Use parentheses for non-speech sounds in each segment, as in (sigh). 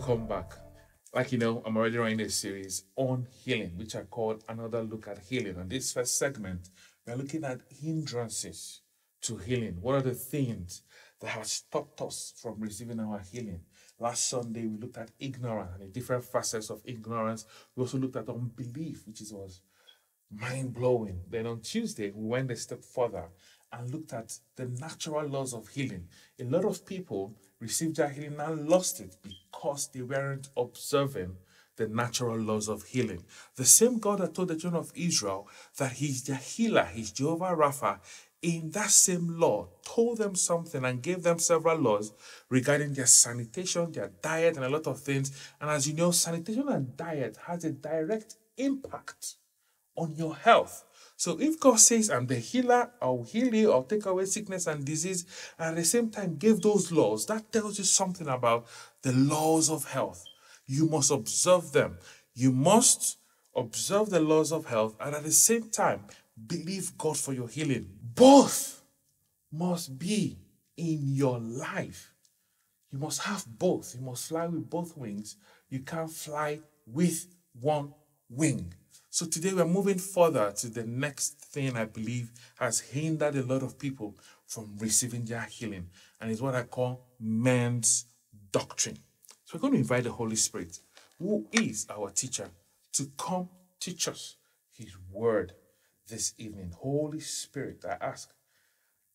Welcome back. Like you know, I'm already running a series on healing, which I call Another Look at Healing. And this first segment, we're looking at hindrances to healing. What are the things that have stopped us from receiving our healing? Last Sunday, we looked at ignorance and the different facets of ignorance. We also looked at unbelief, which is, was mind blowing. Then on Tuesday, we went a step further and looked at the natural laws of healing. A lot of people received their healing and lost it because they weren't observing the natural laws of healing. The same God that told the children of Israel that He's their healer, He's Jehovah Rapha, in that same law told them something and gave them several laws regarding their sanitation, their diet, and a lot of things. And as you know, sanitation and diet has a direct impact on your health. So if God says, I'm the healer, I'll heal you, I'll take away sickness and disease, and at the same time give those laws, that tells you something about the laws of health. You must observe them. You must observe the laws of health and at the same time believe God for your healing. Both must be in your life. You must have both. You must fly with both wings. You can't fly with one wing. So today we're moving further to the next thing I believe has hindered a lot of people from receiving their healing, and is what I call man's doctrine. So we're going to invite the Holy Spirit, who is our teacher, to come teach us his word this evening. Holy Spirit, I ask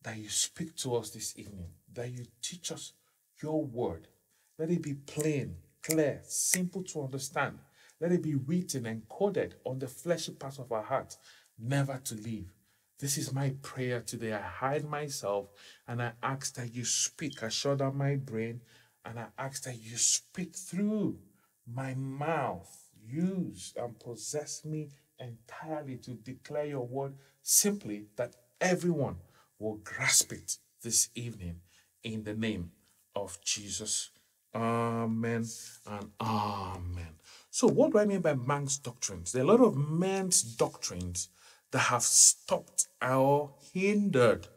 that you speak to us this evening, that you teach us your word. Let it be plain, clear, simple to understand let it be written and coded on the fleshy parts of our heart, never to leave. This is my prayer today. I hide myself and I ask that you speak. I shut down my brain and I ask that you speak through my mouth. Use and possess me entirely to declare your word simply that everyone will grasp it this evening in the name of Jesus. Amen and amen. So, what do I mean by man's doctrines? There are a lot of man's doctrines that have stopped or hindered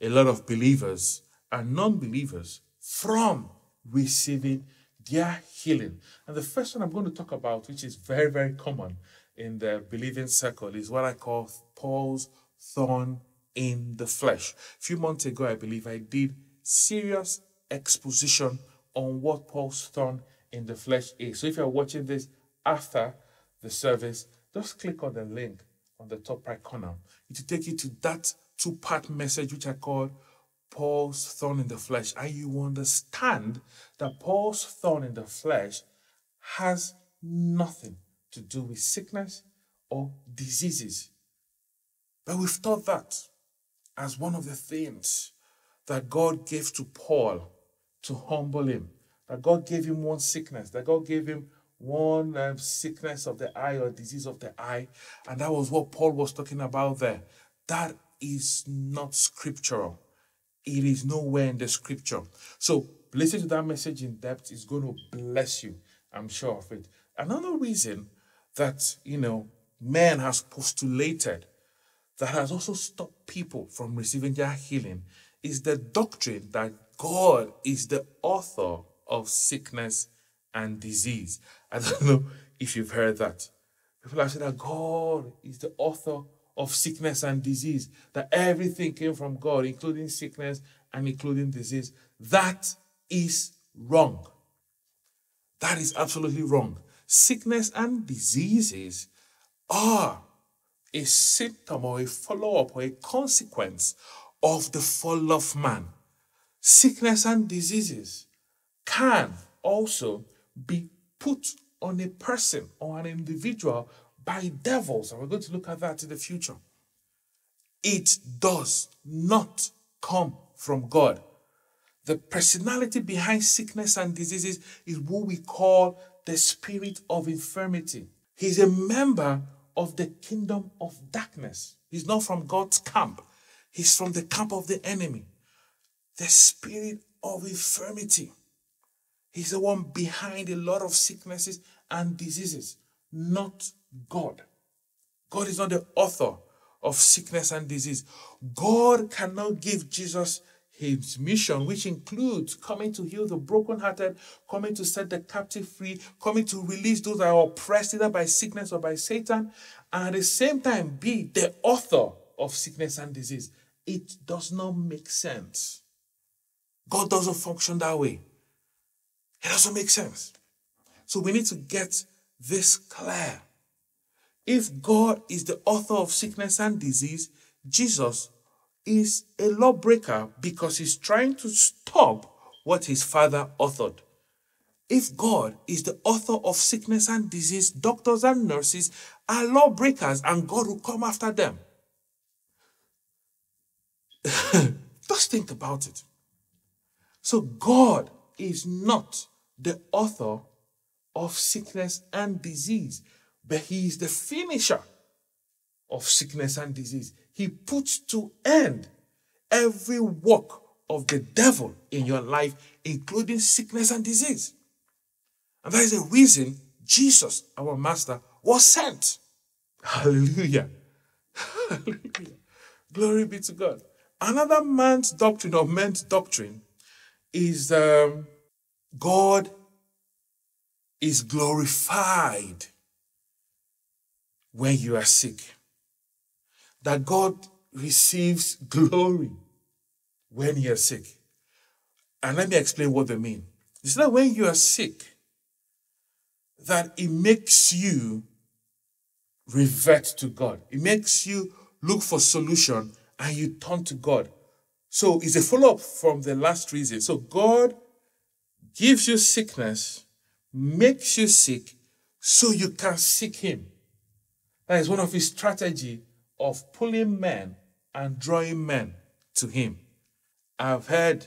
a lot of believers and non believers from receiving their healing. And the first one I'm going to talk about, which is very, very common in the believing circle, is what I call Paul's thorn in the flesh. A few months ago, I believe I did serious exposition on what Paul's thorn in the flesh is. So if you're watching this after the service, just click on the link on the top right corner. It will take you to that two part message, which I call Paul's thorn in the flesh. And you understand that Paul's thorn in the flesh has nothing to do with sickness or diseases. But we've thought that as one of the things that God gave to Paul to humble him that God gave him one sickness, that God gave him one um, sickness of the eye or disease of the eye. And that was what Paul was talking about there. That is not scriptural. It is nowhere in the scripture. So listen to that message in depth It's going to bless you. I'm sure of it. Another reason that, you know, man has postulated that has also stopped people from receiving their healing is the doctrine that God is the author of sickness and disease. I don't know if you've heard that. People are saying that God is the author of sickness and disease, that everything came from God, including sickness and including disease. That is wrong. That is absolutely wrong. Sickness and diseases are a symptom or a follow up or a consequence of the fall of man. Sickness and diseases can also be put on a person or an individual by devils. And we're going to look at that in the future. It does not come from God. The personality behind sickness and diseases is what we call the spirit of infirmity. He's a member of the kingdom of darkness. He's not from God's camp, he's from the camp of the enemy. The spirit of infirmity. He's the one behind a lot of sicknesses and diseases, not God. God is not the author of sickness and disease. God cannot give Jesus his mission, which includes coming to heal the brokenhearted, coming to set the captive free, coming to release those that are oppressed either by sickness or by Satan, and at the same time be the author of sickness and disease. It does not make sense. God doesn't function that way. It doesn't make sense. So we need to get this clear. If God is the author of sickness and disease, Jesus is a lawbreaker because he's trying to stop what his father authored. If God is the author of sickness and disease, doctors and nurses are lawbreakers and God will come after them. (laughs) Just think about it. So, God is not the author of sickness and disease, but He is the finisher of sickness and disease. He puts to end every work of the devil in your life, including sickness and disease. And that is the reason Jesus, our Master, was sent. Hallelujah. Glory be to God. Another man's doctrine or men's doctrine is um, God is glorified when you are sick. That God receives glory when you are sick. And let me explain what they mean. It's not when you are sick that it makes you revert to God. It makes you look for solution and you turn to God. So it's a follow up from the last reason. So God gives you sickness, makes you sick, so you can seek Him. That is one of His strategy of pulling men and drawing men to Him. I've heard,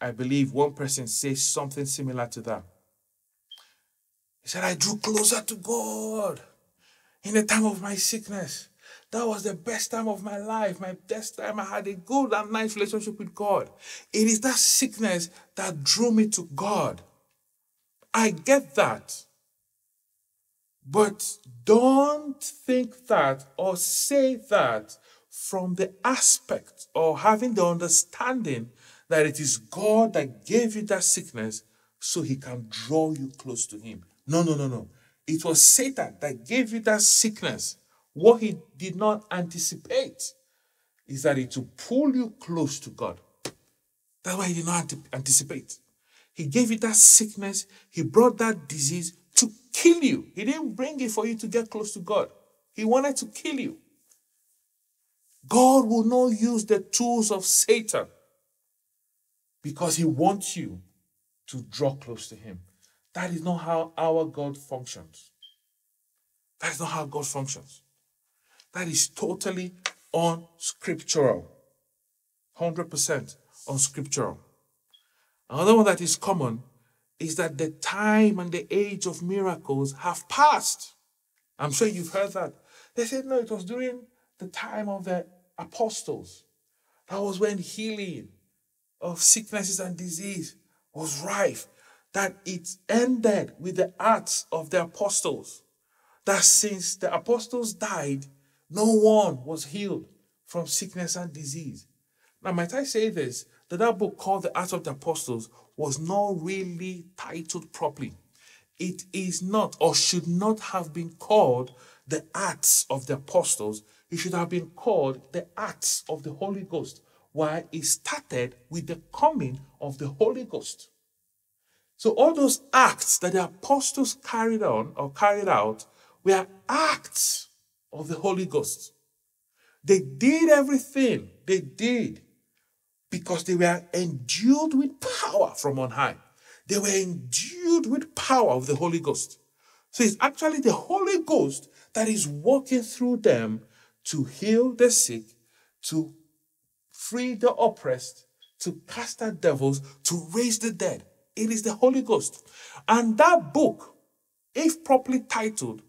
I believe, one person say something similar to that. He said, I drew closer to God in the time of my sickness. That was the best time of my life, my best time. I had a good and nice relationship with God. It is that sickness that drew me to God. I get that. But don't think that or say that from the aspect or having the understanding that it is God that gave you that sickness so he can draw you close to him. No, no, no, no. It was Satan that gave you that sickness what he did not anticipate is that it will pull you close to God. That's why he did not anticipate. He gave you that sickness, he brought that disease to kill you. He didn't bring it for you to get close to God, he wanted to kill you. God will not use the tools of Satan because he wants you to draw close to him. That is not how our God functions. That is not how God functions. That is totally unscriptural. 100% unscriptural. Another one that is common is that the time and the age of miracles have passed. I'm sure you've heard that. They said, no, it was during the time of the apostles. That was when healing of sicknesses and disease was rife. That it ended with the acts of the apostles. That since the apostles died, no one was healed from sickness and disease. Now, might I say this? That that book called The Acts of the Apostles was not really titled properly. It is not or should not have been called the Acts of the Apostles. It should have been called the Acts of the Holy Ghost. Why? It started with the coming of the Holy Ghost. So all those acts that the apostles carried on or carried out were acts of the Holy Ghost. They did everything they did because they were endued with power from on high. They were endued with power of the Holy Ghost. So it's actually the Holy Ghost that is working through them to heal the sick, to free the oppressed, to cast out devils, to raise the dead. It is the Holy Ghost. And that book, if properly titled,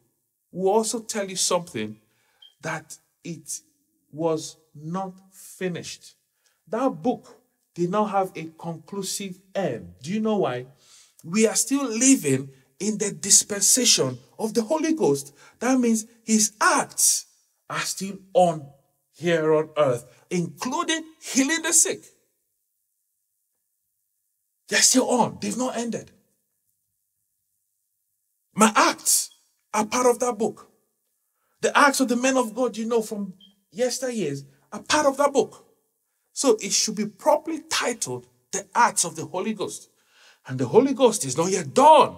will also tell you something that it was not finished. That book did not have a conclusive end. Do you know why? We are still living in the dispensation of the Holy Ghost. That means his acts are still on here on earth, including healing the sick. They're still on. They've not ended. My acts are part of that book. The acts of the men of God, you know, from yesteryears, are part of that book. So it should be properly titled The Acts of the Holy Ghost. And the Holy Ghost is not yet done.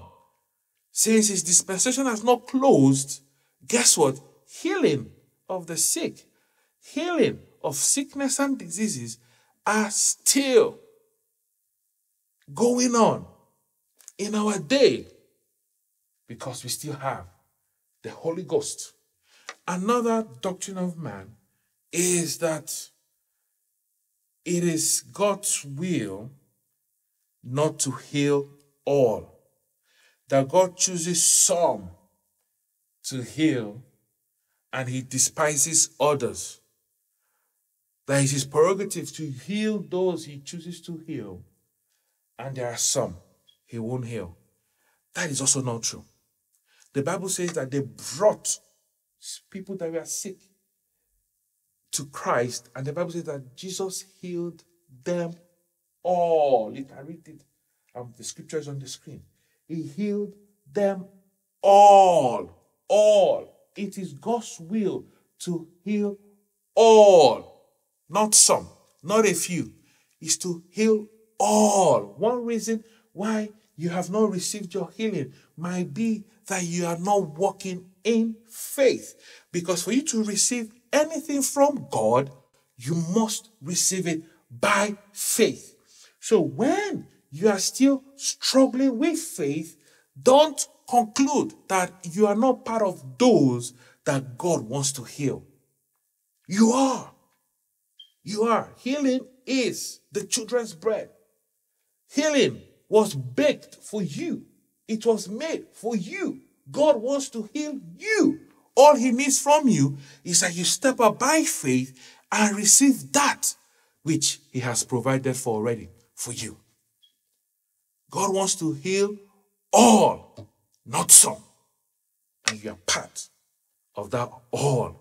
Since his dispensation has not closed, guess what? Healing of the sick, healing of sickness and diseases are still going on in our day because we still have the Holy Ghost. Another doctrine of man is that it is God's will not to heal all, that God chooses some to heal and he despises others. That is his prerogative to heal those he chooses to heal, and there are some he won't heal. That is also not true. The Bible says that they brought people that were sick to Christ, and the Bible says that Jesus healed them all. You can read it. Um, the scripture is on the screen. He healed them all. All. It is God's will to heal all, not some, not a few. Is to heal all. One reason why you have not received your healing might be that you are not walking in faith. Because for you to receive anything from God, you must receive it by faith. So when you are still struggling with faith, don't conclude that you are not part of those that God wants to heal. You are. You are. Healing is the children's bread. Healing was baked for you. It was made for you. God wants to heal you. All he needs from you is that you step up by faith and receive that which he has provided for already for you. God wants to heal all, not some. And you are part of that all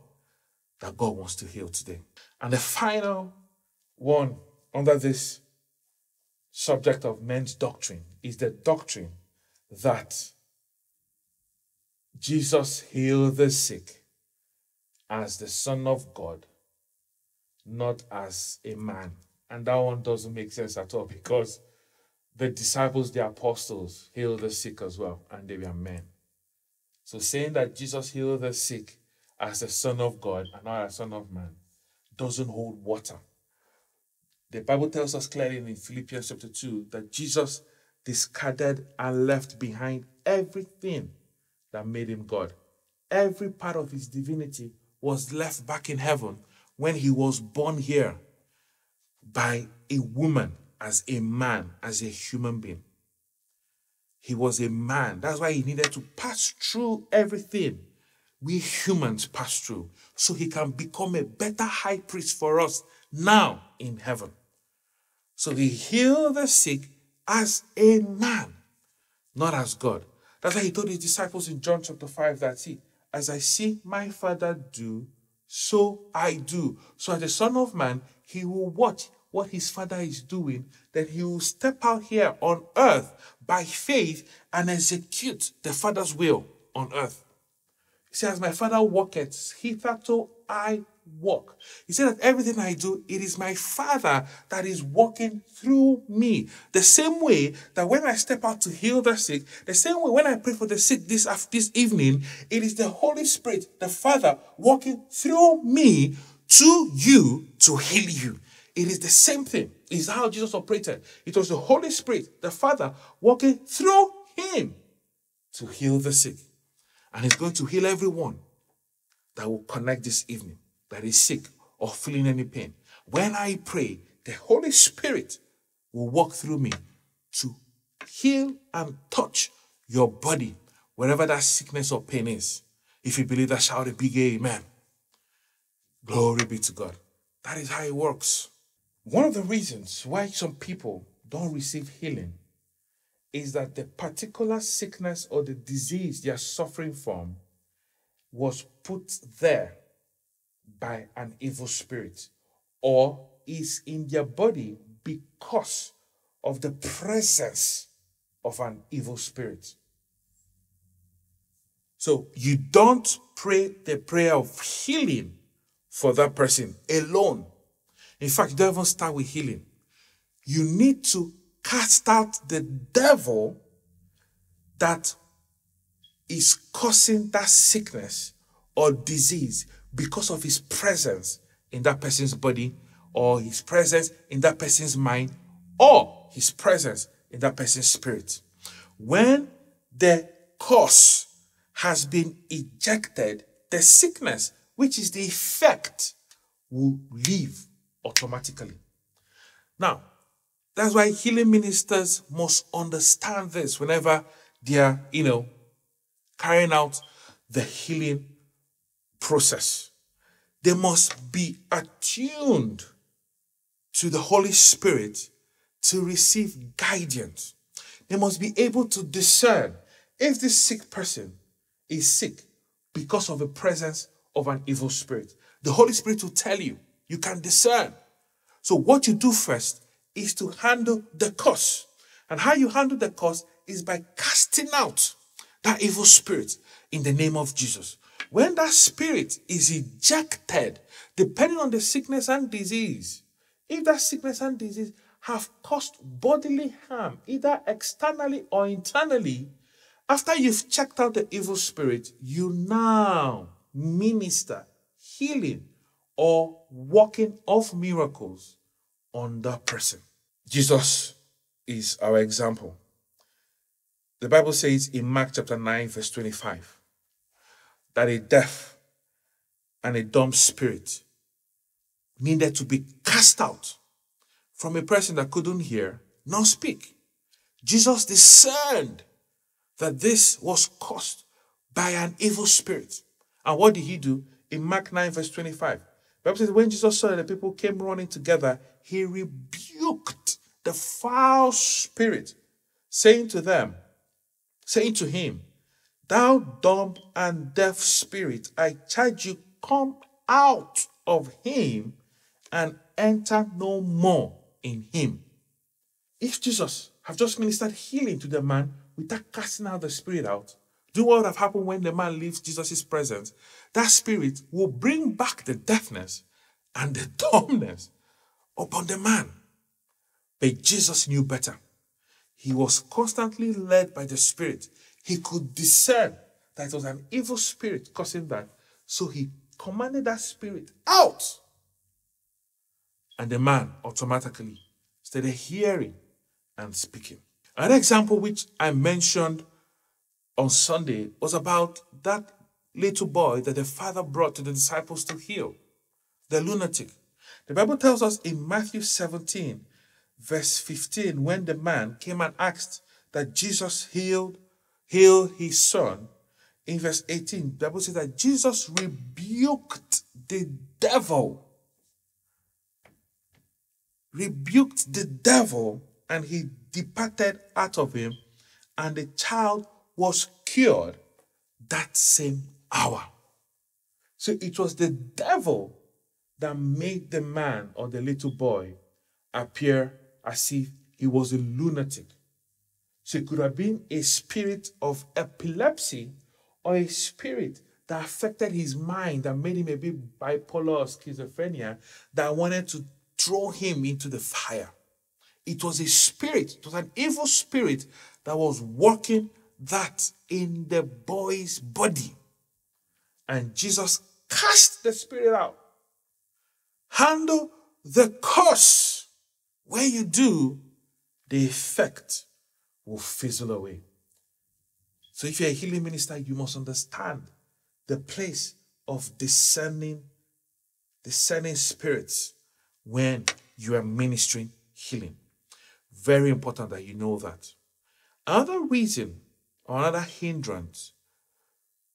that God wants to heal today. And the final one under this subject of men's doctrine is the doctrine that Jesus healed the sick as the Son of God, not as a man. And that one doesn't make sense at all because the disciples, the apostles, healed the sick as well, and they were men. So saying that Jesus healed the sick as the Son of God and not as Son of Man doesn't hold water. The Bible tells us clearly in Philippians chapter 2 that Jesus discarded and left behind everything that made him God. Every part of his divinity was left back in heaven when he was born here by a woman, as a man, as a human being. He was a man. That's why he needed to pass through everything we humans pass through so he can become a better high priest for us now in heaven. So he healed the sick as a man, not as God. That's why he told his disciples in John chapter 5 that, see, as I see my Father do, so I do. So as the Son of Man, he will watch what his Father is doing, then he will step out here on earth by faith and execute the Father's will on earth. He says, My Father walketh hitherto I walk. He said that everything I do, it is my Father that is walking through me. The same way that when I step out to heal the sick, the same way when I pray for the sick this, this evening, it is the Holy Spirit, the Father, walking through me to you to heal you. It is the same thing. Is how Jesus operated. It was the Holy Spirit, the Father, walking through him to heal the sick. And he's going to heal everyone that will connect this evening that is sick or feeling any pain. When I pray, the Holy Spirit will walk through me to heal and touch your body, wherever that sickness or pain is. If you believe that, shout a big amen. Glory be to God. That is how it works. One of the reasons why some people don't receive healing is that the particular sickness or the disease they are suffering from was put there by an evil spirit or is in their body because of the presence of an evil spirit. So you don't pray the prayer of healing for that person alone. In fact, you don't even start with healing. You need to cast out the devil that is causing that sickness or disease because of his presence in that person's body or his presence in that person's mind or his presence in that person's spirit. When the cause has been ejected, the sickness, which is the effect, will leave automatically. Now, that's why healing ministers must understand this whenever they are, you know, carrying out the healing process. They must be attuned to the Holy Spirit to receive guidance. They must be able to discern if this sick person is sick because of the presence of an evil spirit. The Holy Spirit will tell you, you can discern. So, what you do first is to handle the cause. And how you handle the cause is by casting out that evil spirit in the name of Jesus. When that spirit is ejected, depending on the sickness and disease, if that sickness and disease have caused bodily harm, either externally or internally, after you've checked out the evil spirit, you now minister healing or working of miracles on that person. Jesus is our example. The Bible says in Mark chapter 9, verse 25, that a deaf and a dumb spirit needed to be cast out from a person that couldn't hear nor speak. Jesus discerned that this was caused by an evil spirit. And what did he do? In Mark 9, verse 25, Bible says, when Jesus saw that the people came running together, he rebuked the foul spirit, saying to them, saying to him, Thou dumb and deaf spirit, I charge you, come out of him and enter no more in him. If Jesus have just ministered healing to the man without casting out the spirit out, do what would have happened when the man leaves Jesus' presence? That spirit will bring back the deafness and the (laughs) dumbness upon the man. But Jesus knew better. He was constantly led by the Spirit. He could discern that it was an evil spirit causing that. So he commanded that spirit out. And the man automatically started hearing and speaking. An example which I mentioned on Sunday was about that little boy that the father brought to the disciples to heal, the lunatic. The Bible tells us in Matthew 17, verse 15, when the man came and asked that Jesus healed, heal his son, in verse 18, the Bible says that Jesus rebuked the devil. Rebuked the devil, and he departed out of him, and the child was cured that same hour. So it was the devil that made the man or the little boy appear as if he was a lunatic. So it could have been a spirit of epilepsy or a spirit that affected his mind that made him a bit bipolar or schizophrenia that wanted to throw him into the fire. It was a spirit, it was an evil spirit that was working that in the boy's body. And Jesus cast the spirit out. Handle the curse. When you do, the effect will fizzle away. So if you're a healing minister, you must understand the place of discerning, discerning spirits when you are ministering healing. Very important that you know that. Another reason or another hindrance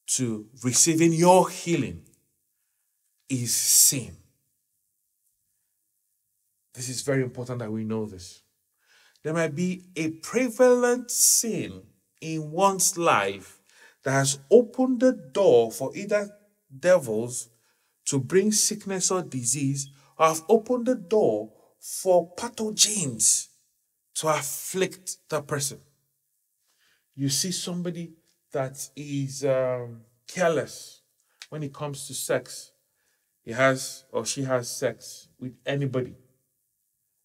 to receiving your healing is sin. This is very important that we know this. There might be a prevalent sin in one's life that has opened the door for either devils to bring sickness or disease, or have opened the door for pathogens to afflict that person. You see somebody that is um, careless when it comes to sex. He has or she has sex with anybody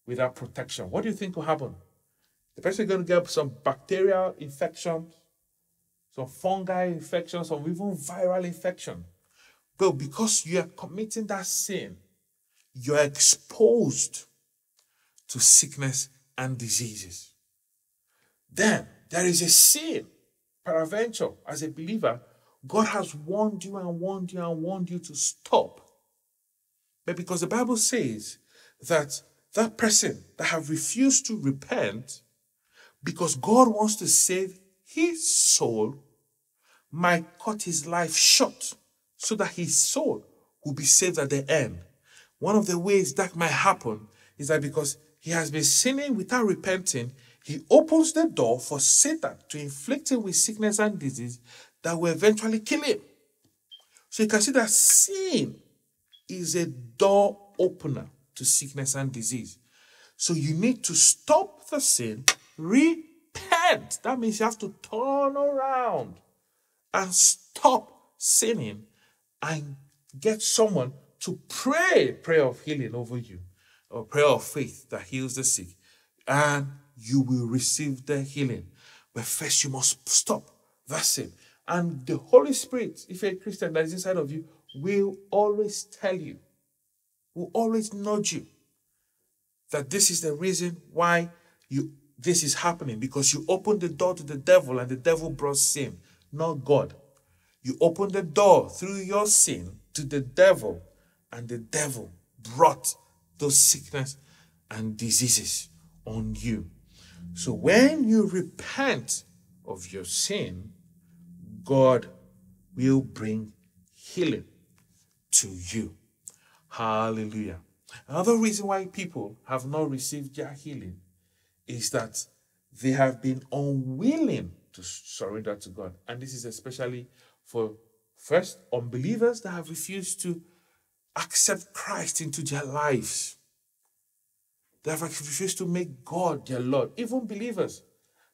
without protection. What do you think will happen? The person is going to get some bacterial infections, some fungi infections, some even viral infection. But because you are committing that sin, you are exposed to sickness and diseases. Then there is a sin, peradventure, as a believer, God has warned you and warned you and warned you to stop. But because the Bible says that that person that have refused to repent because God wants to save his soul might cut his life short so that his soul will be saved at the end. One of the ways that might happen is that because he has been sinning without repenting, he opens the door for Satan to inflict him with sickness and disease that will eventually kill him. So you can see that sin is a door opener to sickness and disease. So you need to stop the sin, repent. That means you have to turn around and stop sinning and get someone to pray prayer of healing over you or prayer of faith that heals the sick and you will receive the healing. But first you must stop that sin. And the Holy Spirit, if you're a Christian that is inside of you, will always tell you, will always nudge you that this is the reason why you this is happening because you opened the door to the devil and the devil brought sin, not God. You opened the door through your sin to the devil and the devil brought those sickness and diseases on you. So when you repent of your sin, God will bring healing to you. Hallelujah. Another reason why people have not received their healing is that they have been unwilling to surrender to God. And this is especially for first unbelievers that have refused to accept Christ into their lives. They have refused to make God their Lord. Even believers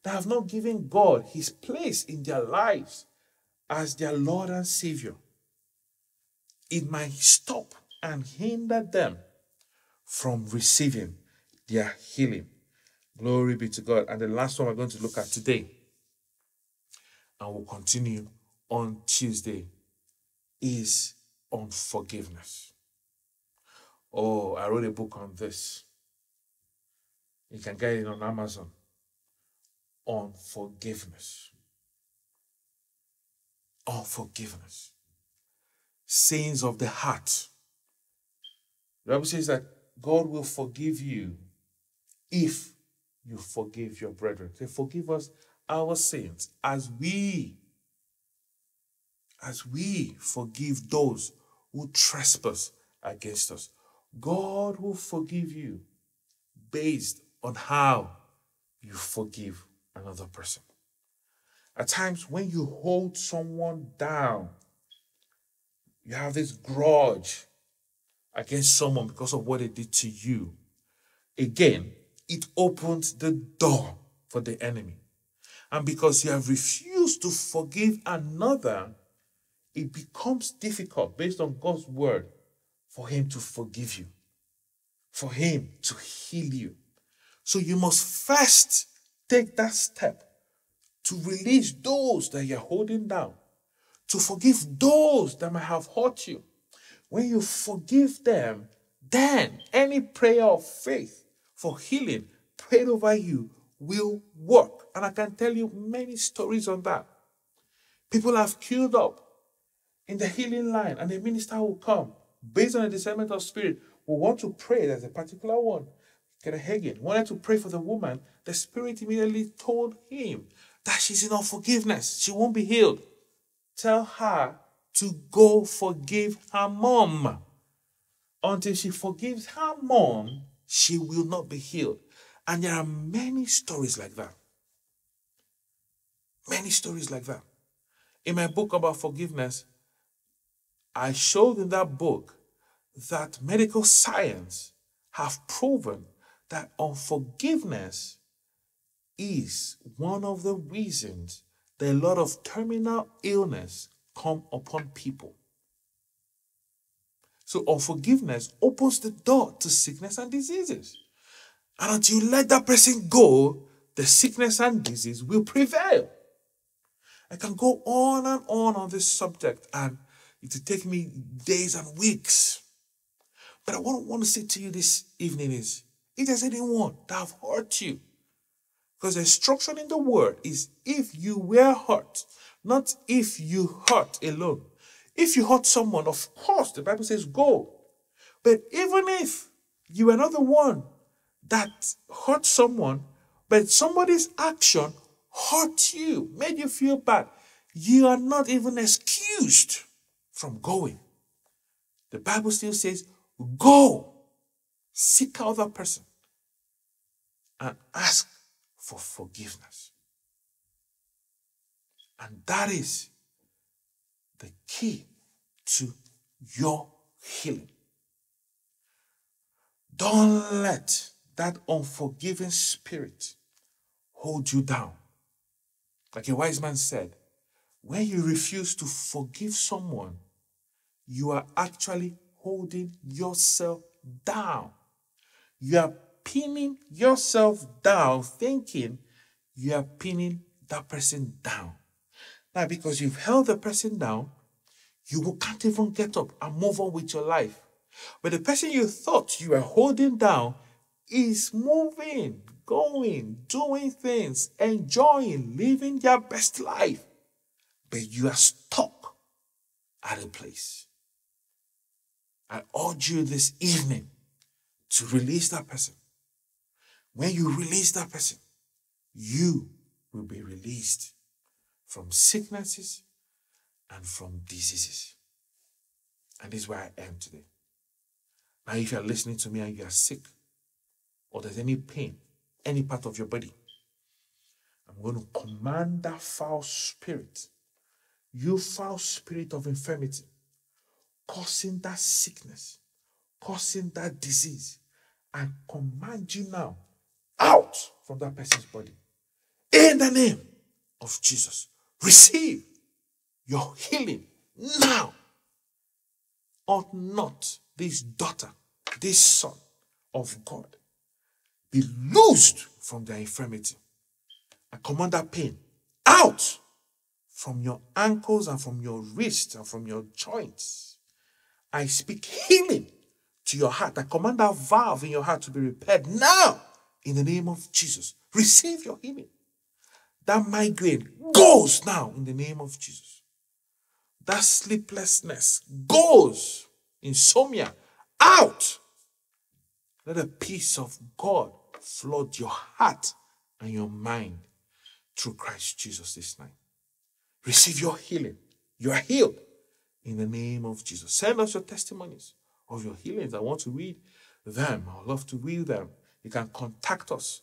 that have not given God his place in their lives as their Lord and Savior. It might stop and hinder them from receiving their healing. Glory be to God. And the last one we're going to look at today, and we'll continue on Tuesday, is on forgiveness. Oh, I wrote a book on this. You can get it on Amazon on forgiveness. On forgiveness. Sins of the heart. The Bible says that God will forgive you if you forgive your brethren. Say, forgive us our sins as we, as we forgive those who trespass against us. God will forgive you based on how you forgive another person. At times, when you hold someone down, you have this grudge against someone because of what they did to you. Again, it opens the door for the enemy. And because you have refused to forgive another, it becomes difficult based on God's word for him to forgive you, for him to heal you. So you must first take that step to release those that you're holding down, to forgive those that might have hurt you. When you forgive them, then any prayer of faith for healing prayed over you will work. And I can tell you many stories on that. People have queued up in the healing line, and the minister will come based on the discernment of spirit. Will want to pray. There's a particular one. Kenneth Hagin wanted to pray for the woman. The spirit immediately told him that she's in unforgiveness. She won't be healed. Tell her to go forgive her mom. Until she forgives her mom, she will not be healed. And there are many stories like that. Many stories like that. In my book about forgiveness, I showed in that book that medical science have proven that unforgiveness is one of the reasons that a lot of terminal illness come upon people. So unforgiveness opens the door to sickness and diseases. And until you let that person go, the sickness and disease will prevail. I can go on and on on this subject, and it will take me days and weeks. But I want, want to say to you this evening is if there's anyone that have hurt you, because the instruction in the word is if you were hurt, not if you hurt alone. If you hurt someone, of course, the Bible says go. But even if you are not the one that hurt someone, but somebody's action hurt you, made you feel bad, you are not even excused from going. The Bible still says, go, seek out that person, and ask for forgiveness. And that is the key to your healing. Don't let that unforgiving spirit hold you down. Like a wise man said, when you refuse to forgive someone, you are actually holding yourself down. You are pinning yourself down, thinking you are pinning that person down. Now, because you've held the person down, you can't even get up and move on with your life. But the person you thought you were holding down is moving, going, doing things, enjoying, living their best life. But you are stuck at a place. I urge you this evening to release that person. When you release that person, you will be released from sicknesses and from diseases. And this is where I am today. Now, if you are listening to me and you are sick, or there's any pain, any part of your body, I'm going to command that foul spirit, you foul spirit of infirmity, causing that sickness, causing that disease, I command you now out from that person's body. In the name of Jesus, receive your healing now. Ought not this daughter, this son of God, be loosed from their infirmity. I command that pain out from your ankles and from your wrists and from your joints. I speak healing to your heart. I command that valve in your heart to be repaired now in the name of Jesus. Receive your healing. That migraine goes now in the name of Jesus. That sleeplessness goes. Insomnia out. Let the peace of God flood your heart and your mind through Christ Jesus this night. Receive your healing. You are healed in the name of Jesus. Send us your testimonies of your healings. I want to read them. I love to read them. You can contact us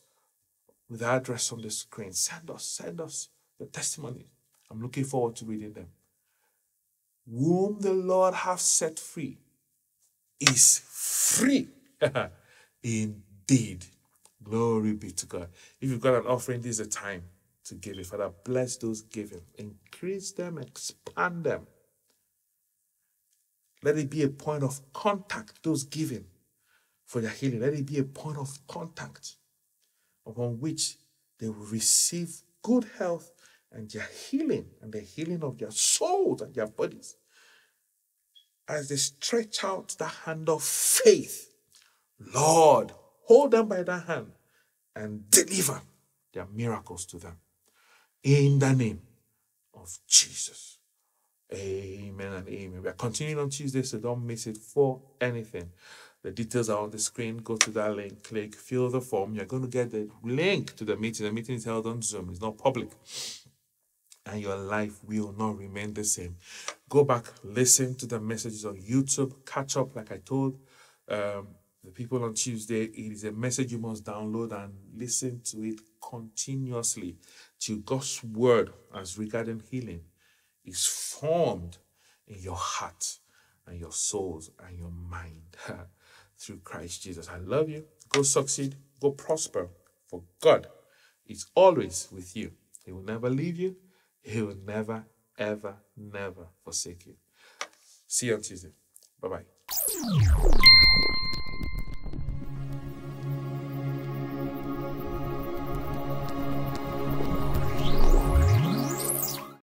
with the address on the screen. Send us, send us the testimonies. I'm looking forward to reading them. Whom the Lord hath set free is free (laughs) indeed. Glory be to God. If you've got an offering, this is a time to give it. Father, bless those giving, increase them, expand them. Let it be a point of contact, those giving for their healing. Let it be a point of contact upon which they will receive good health and their healing and the healing of their souls and their bodies. As they stretch out the hand of faith, Lord, hold them by the hand and deliver their miracles to them. In the name of Jesus. Amen and amen. We are continuing on Tuesday, so don't miss it for anything. The details are on the screen. Go to that link, click, fill the form. You're going to get the link to the meeting. The meeting is held on Zoom, it's not public. And your life will not remain the same. Go back, listen to the messages on YouTube, catch up, like I told um, the people on Tuesday. It is a message you must download and listen to it continuously till God's word as regarding healing is formed in your heart and your souls and your mind. (laughs) through Christ Jesus. I love you. Go succeed. Go prosper. For God is always with you. He will never leave you. He will never, ever, never forsake you. See you on Tuesday. Bye bye.